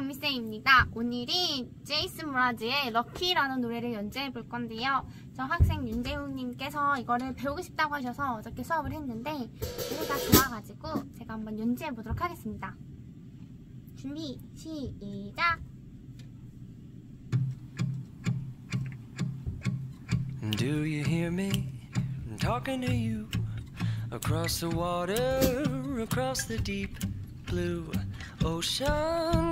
미세입니다오늘이 제이슨 브라즈의 럭키라는 노래를 연주해 볼 건데요 저 학생 윤재훈님께서 이거를 배우고 싶다고 하셔서 어저께 수업을 했는데 노래가 좋아가지고 제가 한번 연주해 보도록 하겠습니다 준비 시작 Do you hear me? talking to you Across the water, across the deep blue ocean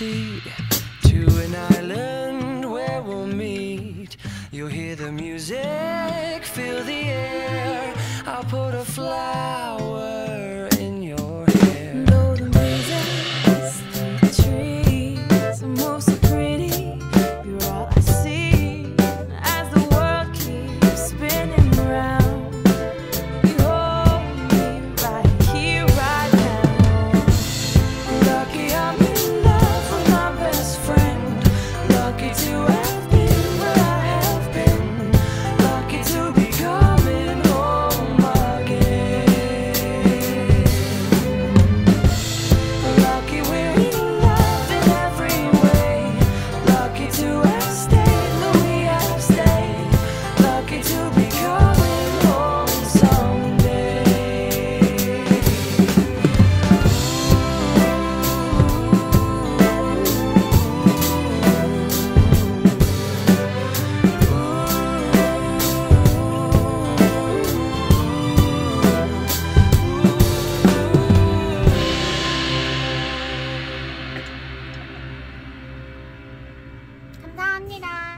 sea to an island where we'll meet. You'll hear the music, feel the air. I'll put a flower. 감사합니다.